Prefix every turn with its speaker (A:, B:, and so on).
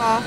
A: 好